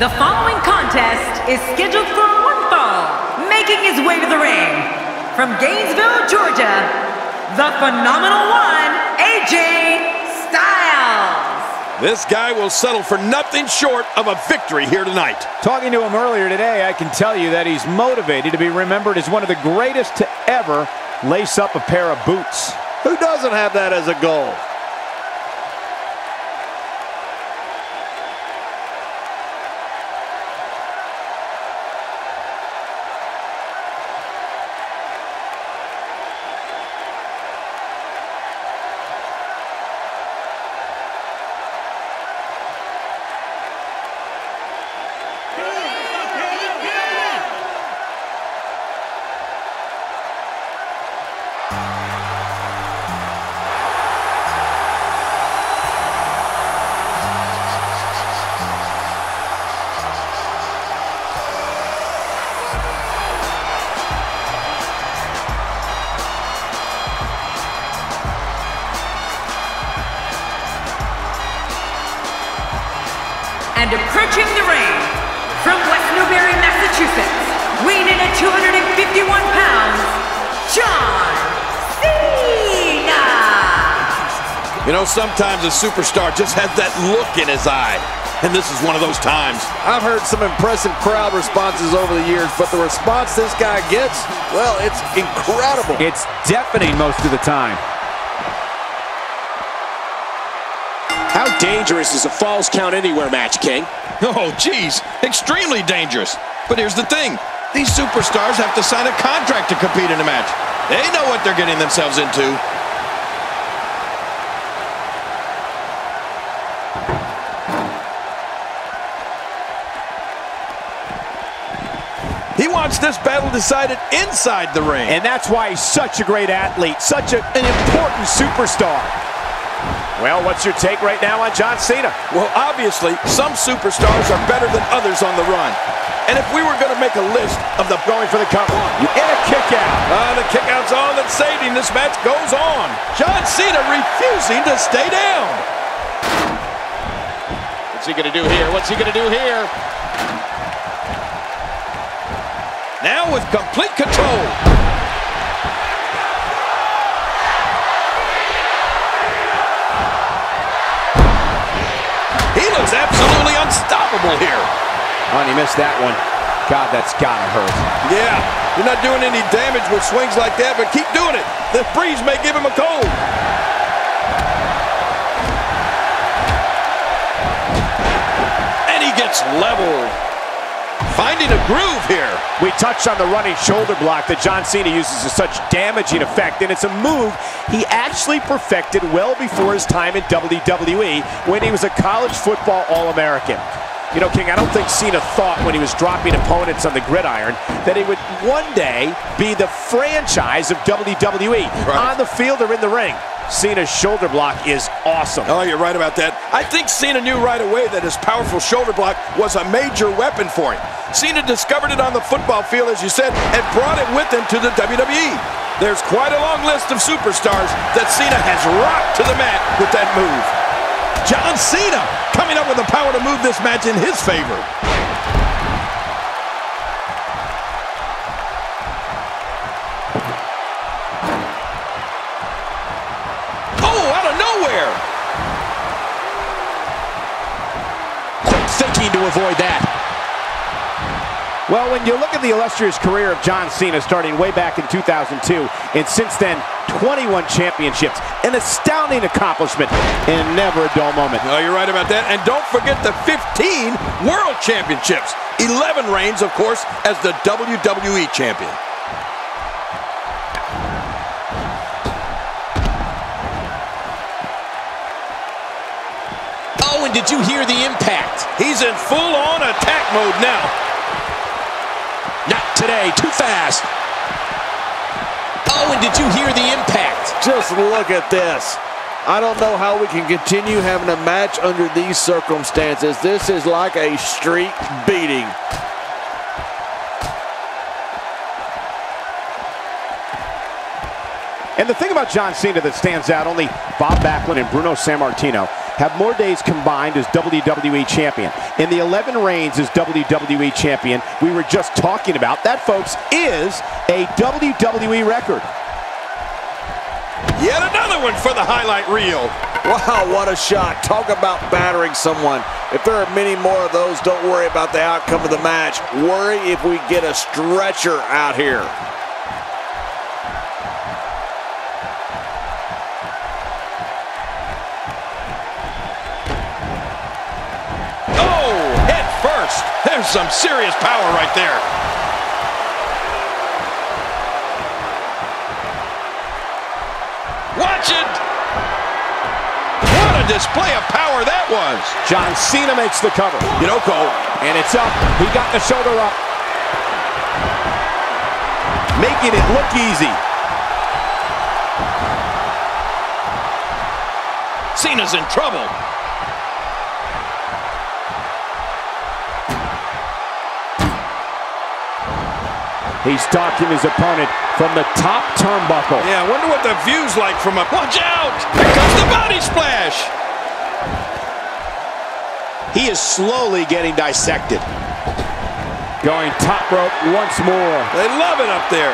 The following contest is scheduled for one fall, making his way to the ring. From Gainesville, Georgia, the phenomenal one, AJ Styles. This guy will settle for nothing short of a victory here tonight. Talking to him earlier today, I can tell you that he's motivated to be remembered as one of the greatest to ever lace up a pair of boots. Who doesn't have that as a goal? And approaching the ring, from West Newbury, Massachusetts, weighing in at 251 pounds, John Cena. You know, sometimes a superstar just has that look in his eye. And this is one of those times. I've heard some impressive crowd responses over the years, but the response this guy gets, well, it's incredible. It's deafening most of the time. How dangerous is a Falls Count Anywhere match, King? Oh, geez, extremely dangerous. But here's the thing. These superstars have to sign a contract to compete in a match. They know what they're getting themselves into. He wants this battle decided inside the ring. And that's why he's such a great athlete, such a, an important superstar. Well, what's your take right now on John Cena? Well, obviously, some superstars are better than others on the run. And if we were going to make a list of the Going for the cover. And a kick out. Uh, the kick out's all that's saving. This match goes on. John Cena refusing to stay down. What's he gonna do here? What's he gonna do here? Now with complete control. Looks absolutely unstoppable here. Oh, and he missed that one. God, that's gotta hurt. Yeah, you're not doing any damage with swings like that, but keep doing it. The breeze may give him a cold. And he gets leveled. Finding a groove here. We touched on the running shoulder block that John Cena uses to such damaging effect, and it's a move he actually perfected well before his time in WWE when he was a college football All-American. You know, King, I don't think Cena thought when he was dropping opponents on the gridiron that he would one day be the franchise of WWE on the field or in the ring. Cena's shoulder block is awesome. Oh, you're right about that. I think Cena knew right away that his powerful shoulder block was a major weapon for him. Cena discovered it on the football field, as you said, and brought it with him to the WWE. There's quite a long list of superstars that Cena has rocked to the mat with that move. John Cena coming up with the power to move this match in his favor. Avoid that. Well, when you look at the illustrious career of John Cena starting way back in 2002, and since then, 21 championships, an astounding accomplishment, and never a dull moment. Oh, you're right about that. And don't forget the 15 World Championships. 11 reigns, of course, as the WWE Champion. Did you hear the impact? He's in full-on attack mode now. Not today, too fast. Oh, and did you hear the impact? Just look at this. I don't know how we can continue having a match under these circumstances. This is like a street beating. And the thing about John Cena that stands out, only Bob Backlund and Bruno Sammartino have more days combined as WWE Champion. In the 11 reigns as WWE Champion we were just talking about, that, folks, is a WWE record. Yet another one for the highlight reel. Wow, what a shot. Talk about battering someone. If there are many more of those, don't worry about the outcome of the match. Worry if we get a stretcher out here. Some serious power right there. Watch it. What a display of power that was. John Cena makes the cover. You know, Cole, And it's up. He got the shoulder up. Making it look easy. Cena's in trouble. He's stalking his opponent from the top turnbuckle. Yeah, I wonder what the view's like from up. Watch out! Here comes the body splash. He is slowly getting dissected. Going top rope once more. They love it up there.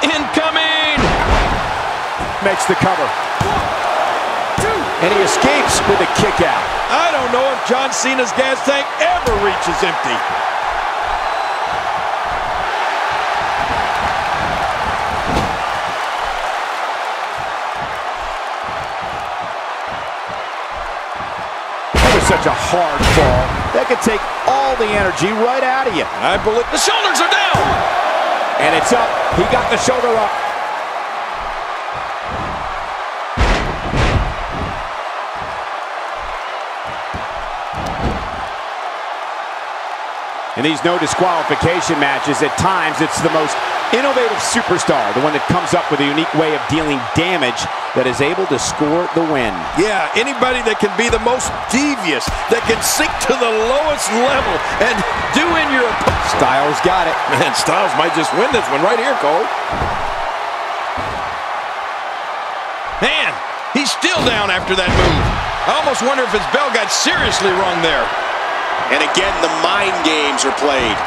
Incoming! Makes the cover. And he escapes with a kick out. I don't know if John Cena's gas tank ever reaches empty. Such a hard fall. That could take all the energy right out of you. I believe the shoulders are down. And it's up. He got the shoulder up. In these no disqualification matches, at times it's the most innovative superstar, the one that comes up with a unique way of dealing damage that is able to score the win. Yeah, anybody that can be the most devious, that can sink to the lowest level and do in your opponent. Styles got it. Man, Styles might just win this one right here, Cole. Man, he's still down after that move. I almost wonder if his bell got seriously wrong there. And again, the mind games are played.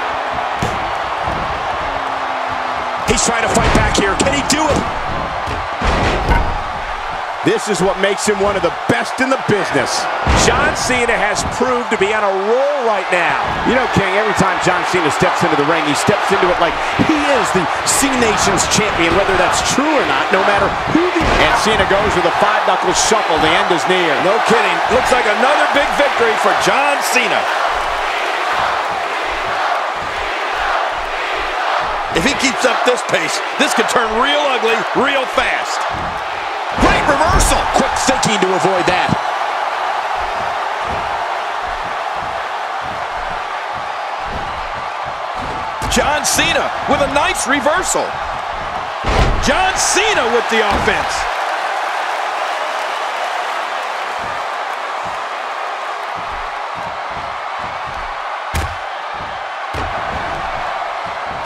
He's trying to fight back here. Can he do it? This is what makes him one of the best in the business. John Cena has proved to be on a roll right now. You know, King, every time John Cena steps into the ring, he steps into it like he is the C Nation's champion, whether that's true or not, no matter who the... And Cena goes with a five-knuckle shuffle. The end is near. No kidding. Looks like another big victory for John Cena. If he keeps up this pace, this could turn real ugly real fast. Great reversal. Quick thinking to avoid that. John Cena with a nice reversal. John Cena with the offense.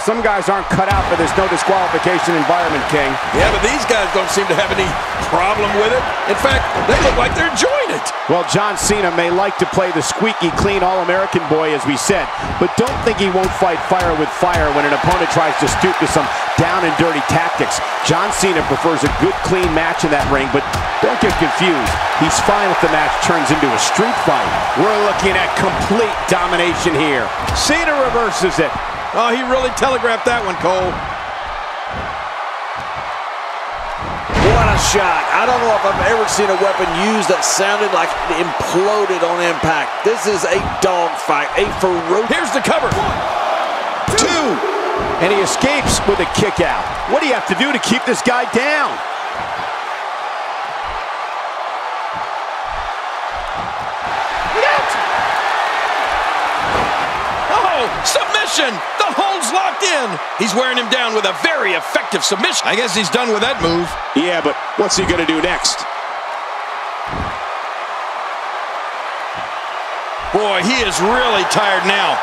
Some guys aren't cut out for this no disqualification environment, King. Yeah, but these guys don't seem to have any problem with it. In fact, they look like they're enjoying it. Well, John Cena may like to play the squeaky clean All-American boy, as we said, but don't think he won't fight fire with fire when an opponent tries to stoop to some down and dirty tactics. John Cena prefers a good, clean match in that ring, but don't get confused. He's fine if the match turns into a street fight. We're looking at complete domination here. Cena reverses it. Oh, he really telegraphed that one, Cole. What a shot. I don't know if I've ever seen a weapon used that sounded like it imploded on impact. This is a dogfight, a ferocious... Here's the cover. Two. And he escapes with a kick out. What do you have to do to keep this guy down? Oh, submission. The hold's locked in. He's wearing him down with a very effective submission. I guess he's done with that move. Yeah, but what's he going to do next? Boy, he is really tired now.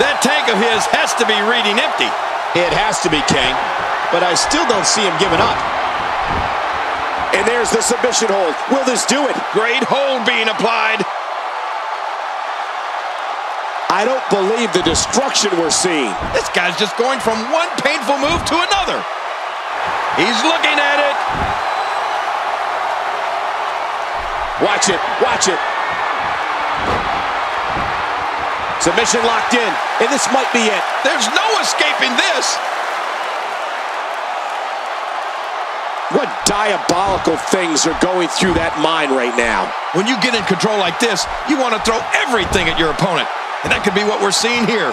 That tank of his has to be reading empty. It has to be King, but I still don't see him giving up. And there's the submission hold. Will this do it? Great hold being applied. I don't believe the destruction we're seeing. This guy's just going from one painful move to another. He's looking at it. Watch it, watch it. Submission locked in, and this might be it. There's no escaping this. What diabolical things are going through that mind right now? When you get in control like this, you want to throw everything at your opponent. And that could be what we're seeing here.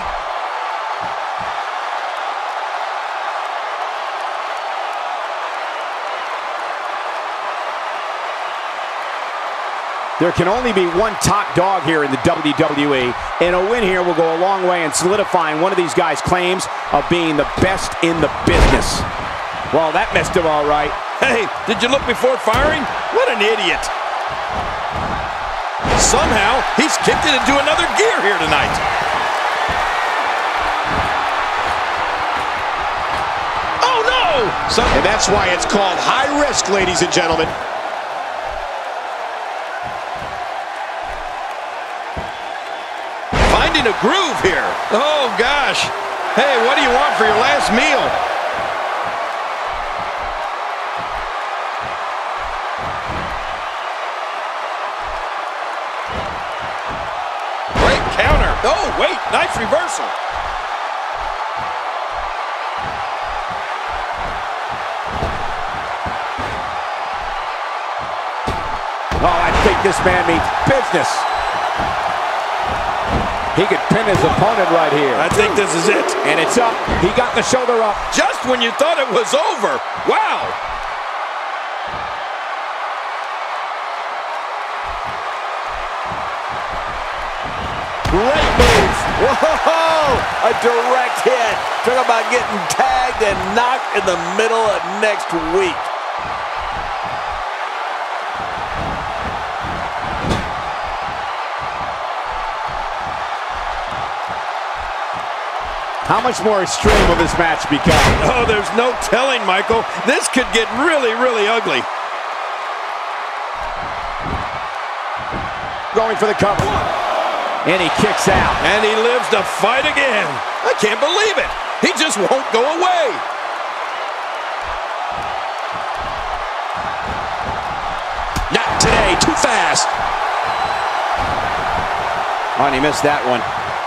There can only be one top dog here in the WWE, and a win here will go a long way in solidifying one of these guys' claims of being the best in the business. Well, that messed him all right. Hey, did you look before firing? What an idiot. Somehow, he's kicked it into another gear here tonight. Oh, no! Some And that's why it's called high risk, ladies and gentlemen. finding a groove here. Oh, gosh. Hey, what do you want for your last meal? Nice reversal. Oh, I think this man means business. He could pin his opponent right here. I think this is it. And it's up. He got the shoulder up. Just when you thought it was over. Wow. Great move. Whoa! A direct hit. Talk about getting tagged and knocked in the middle of next week. How much more extreme will this match become? Oh, there's no telling, Michael. This could get really, really ugly. Going for the cover. And he kicks out. And he lives to fight again. I can't believe it. He just won't go away. Not today, too fast. Oh, and he missed that one.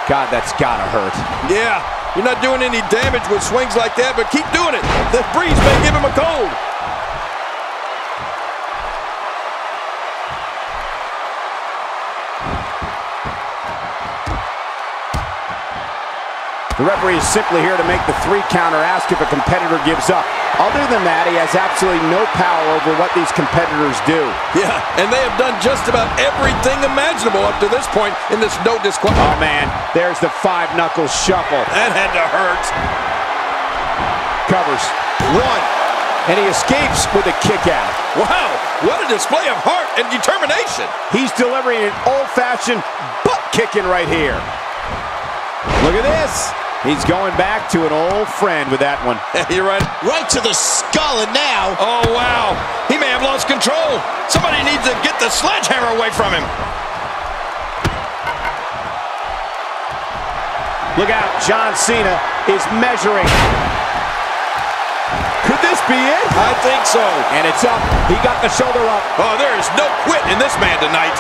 God, that's gotta hurt. Yeah, you're not doing any damage with swings like that, but keep doing it. The breeze may give him a cold. The referee is simply here to make the three counter, ask if a competitor gives up. Other than that, he has absolutely no power over what these competitors do. Yeah, and they have done just about everything imaginable up to this point in this no disqualification. Oh, man, there's the five-knuckle shuffle. That had to hurt. Covers. One. And he escapes with a kick out. Wow, what a display of heart and determination. He's delivering an old-fashioned butt kicking right here. Look at this. He's going back to an old friend with that one. You're right. Right to the skull, and now Oh, wow. He may have lost control. Somebody needs to get the sledgehammer away from him. Look out, John Cena is measuring. Could this be it? I think so. And it's up. He got the shoulder up. Oh, there is no quit in this man tonight.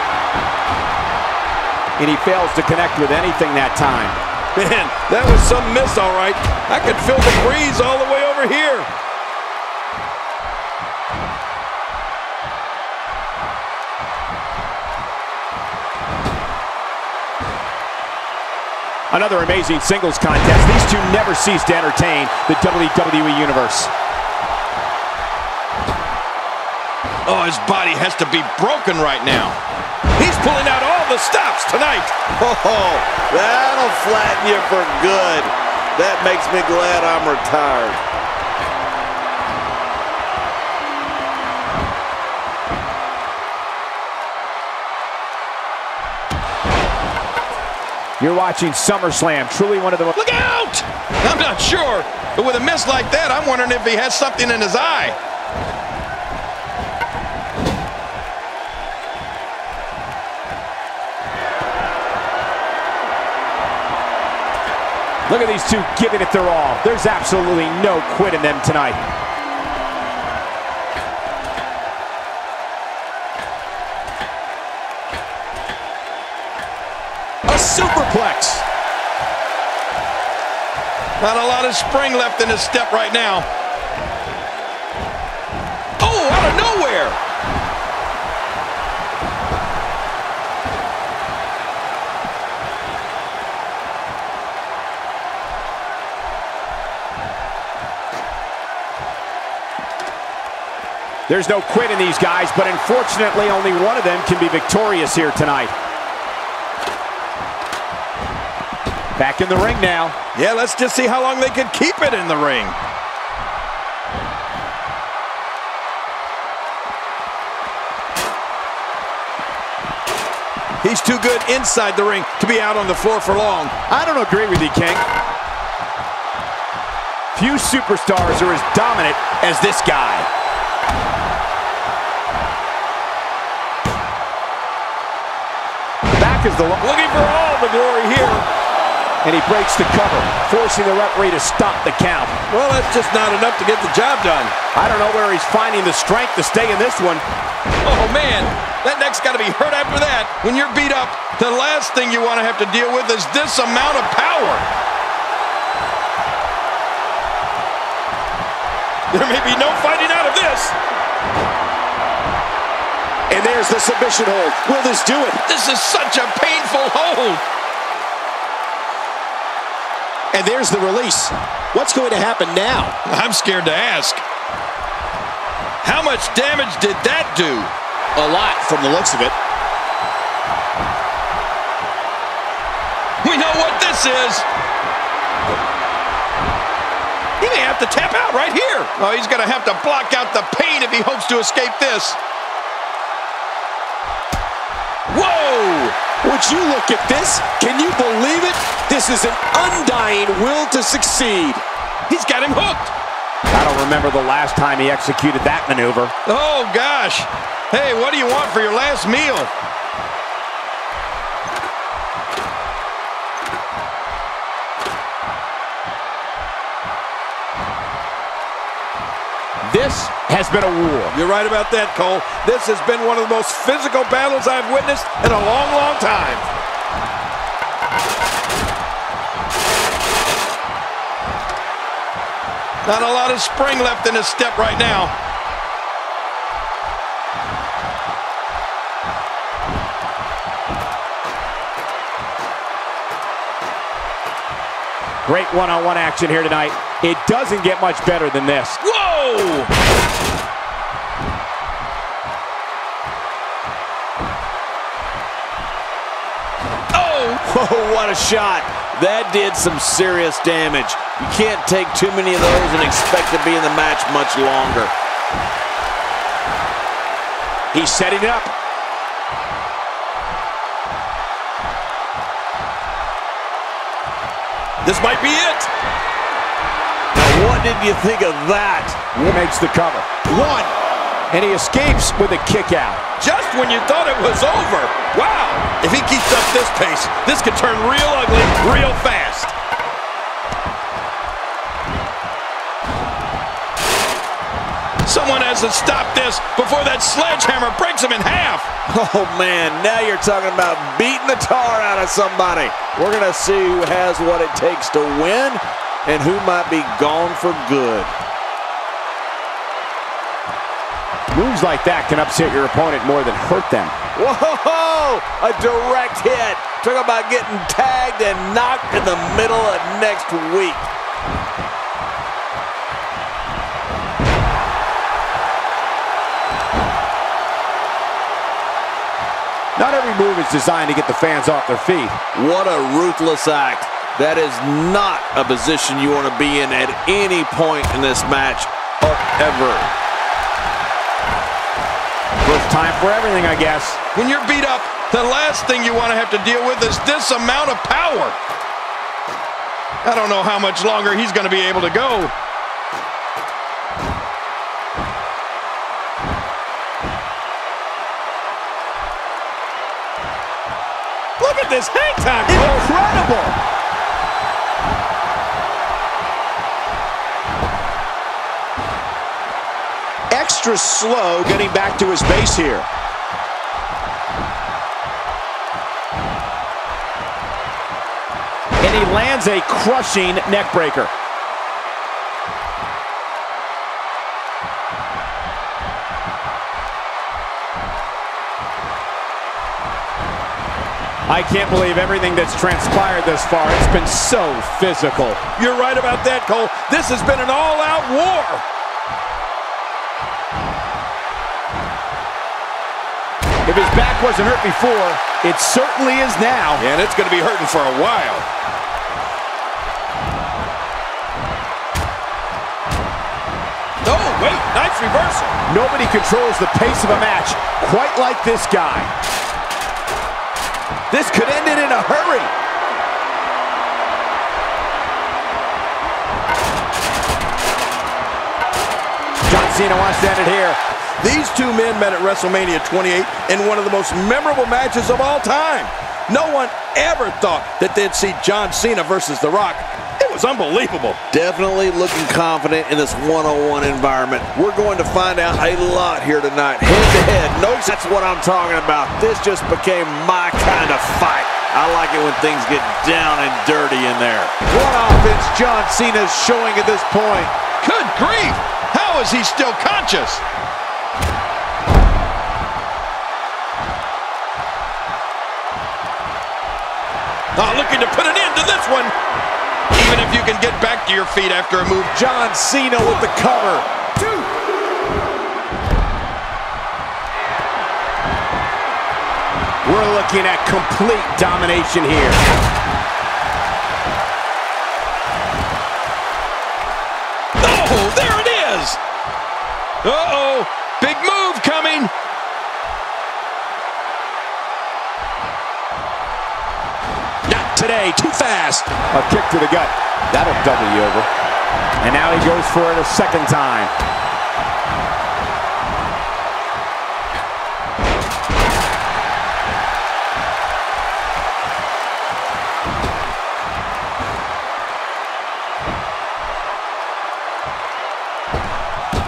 And he fails to connect with anything that time. Man, that was some miss, all right. I could feel the breeze all the way over here. Another amazing singles contest. These two never cease to entertain the WWE Universe. Oh, his body has to be broken right now. He's pulling out all the stops tonight. Oh, that'll flatten you for good. That makes me glad I'm retired. You're watching SummerSlam, truly one of the most... Look out! I'm not sure, but with a miss like that, I'm wondering if he has something in his eye. Look at these two giving it their all. There's absolutely no quit in them tonight. A superplex. Not a lot of spring left in his step right now. There's no quit in these guys, but unfortunately only one of them can be victorious here tonight. Back in the ring now. Yeah, let's just see how long they can keep it in the ring. He's too good inside the ring to be out on the floor for long. I don't agree with you, King. Few superstars are as dominant as this guy. Is the... Looking for all the glory here. And he breaks the cover, forcing the referee to stop the count. Well, that's just not enough to get the job done. I don't know where he's finding the strength to stay in this one. Oh, man. That neck's got to be hurt after that. When you're beat up, the last thing you want to have to deal with is this amount of power. There may be no fighting out of this. And there's the submission hold. Will this do it? This is such a painful hold. And there's the release. What's going to happen now? I'm scared to ask. How much damage did that do? A lot from the looks of it. We know what this is. He may have to tap out right here. Oh, he's going to have to block out the pain if he hopes to escape this. Would you look at this? Can you believe it? This is an undying will to succeed. He's got him hooked. I don't remember the last time he executed that maneuver. Oh, gosh. Hey, what do you want for your last meal? This has been a war. You're right about that, Cole. This has been one of the most physical battles I've witnessed in a long, long time. Not a lot of spring left in his step right now. Great one-on-one action here tonight. It doesn't get much better than this. Oh! Oh, what a shot. That did some serious damage. You can't take too many of those and expect to be in the match much longer. He's setting up. This might be it. Now, what did you think of that? He makes the cover. One. And he escapes with a kick out. Just when you thought it was over. Wow! If he keeps up this pace, this could turn real ugly real fast. Someone has to stop this before that sledgehammer breaks him in half. Oh, man, now you're talking about beating the tar out of somebody. We're going to see who has what it takes to win and who might be gone for good. Moves like that can upset your opponent more than hurt them. Whoa! A direct hit. Talk about getting tagged and knocked in the middle of next week. Not every move is designed to get the fans off their feet. What a ruthless act. That is not a position you want to be in at any point in this match or ever. First time for everything, I guess. When you're beat up, the last thing you want to have to deal with is this amount of power. I don't know how much longer he's going to be able to go. Look at this hang time. Incredible. Extra slow getting back to his base here. And he lands a crushing neckbreaker. I can't believe everything that's transpired thus far. It's been so physical. You're right about that, Cole. This has been an all-out war. If his back wasn't hurt before, it certainly is now. And it's going to be hurting for a while. Oh, wait, nice reversal. Nobody controls the pace of a match quite like this guy. This could end it in a hurry. John Cena wants to end it here. These two men met at WrestleMania 28 in one of the most memorable matches of all time. No one ever thought that they'd see John Cena versus The Rock. It was unbelievable. Definitely looking confident in this one-on-one environment. We're going to find out a lot here tonight. Head-to-head. -head. No, that's what I'm talking about. This just became my kind of fight. I like it when things get down and dirty in there. What offense John Cena's showing at this point. Good grief! How is he still conscious? Oh, looking to put an end to this one. Even if you can get back to your feet after a move. John Cena with the cover. Two. We're looking at complete domination here. Oh, there it is. Uh-oh. Big move coming. Today. Too fast. A kick to the gut. That'll double you over. And now he goes for it a second time.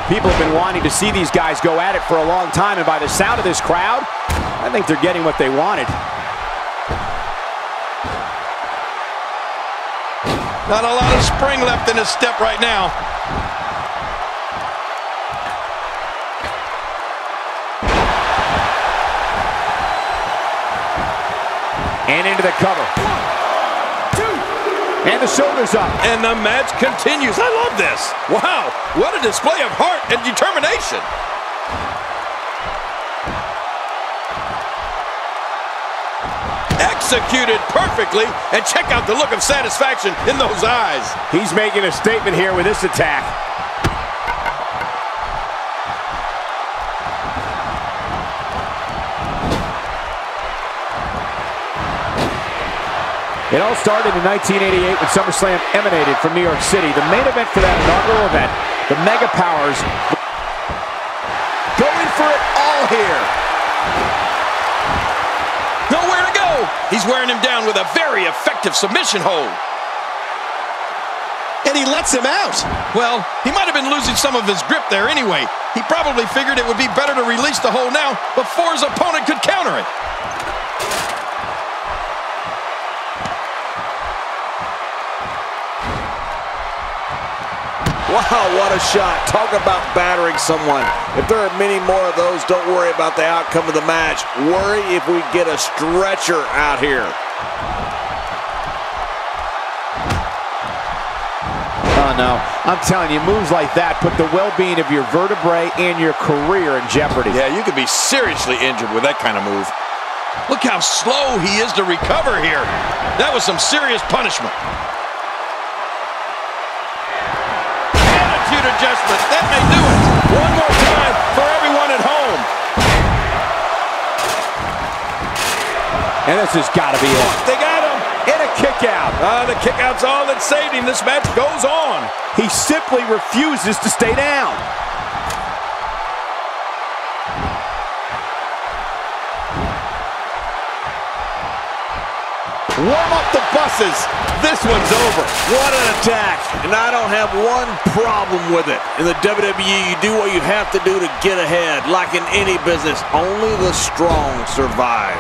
People have been wanting to see these guys go at it for a long time, and by the sound of this crowd, I think they're getting what they wanted. Not a lot of spring left in his step right now. And into the cover. One, two. And the shoulders up. And the match continues. I love this. Wow, what a display of heart and determination. Executed perfectly, and check out the look of satisfaction in those eyes. He's making a statement here with this attack. It all started in 1988 when SummerSlam emanated from New York City. The main event for that inaugural event, the Mega Powers going for it all here. He's wearing him down with a very effective submission hold. And he lets him out. Well, he might have been losing some of his grip there anyway. He probably figured it would be better to release the hold now before his opponent could counter it. Wow, what a shot. Talk about battering someone. If there are many more of those, don't worry about the outcome of the match. Worry if we get a stretcher out here. Oh, no. I'm telling you, moves like that put the well-being of your vertebrae and your career in jeopardy. Yeah, you could be seriously injured with that kind of move. Look how slow he is to recover here. That was some serious punishment. Adjustment. That may do it. One more time for everyone at home. And this has got to be it. They got him. And a kick out. Uh, the kick out's all that saved him. This match goes on. He simply refuses to stay down. Warm up the buses. This one's over. What an attack. And I don't have one problem with it. In the WWE, you do what you have to do to get ahead. Like in any business, only the strong survive.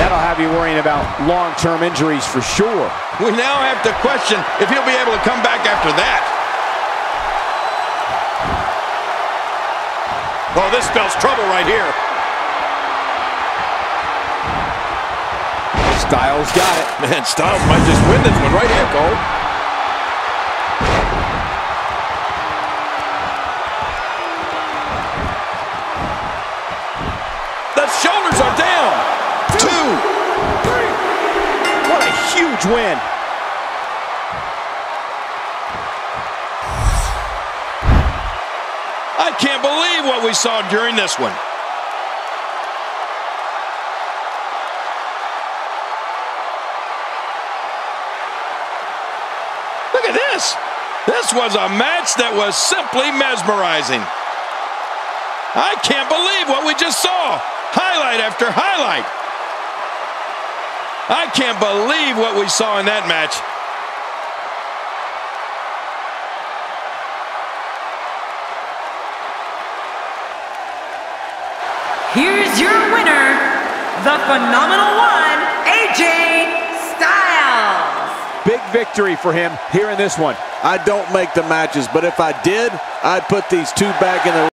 That'll have you worrying about long-term injuries for sure. We now have to question if he'll be able to come back after that. Oh, this spells trouble right here. Styles got it. Man, Styles might just win this one right here, Cole. The shoulders are down. Two. What a huge win. I can't believe what we saw during this one. Look at this. This was a match that was simply mesmerizing. I can't believe what we just saw. Highlight after highlight. I can't believe what we saw in that match. Here's your winner, the phenomenal one, AJ Styles. Big victory for him here in this one. I don't make the matches, but if I did, I'd put these two back in the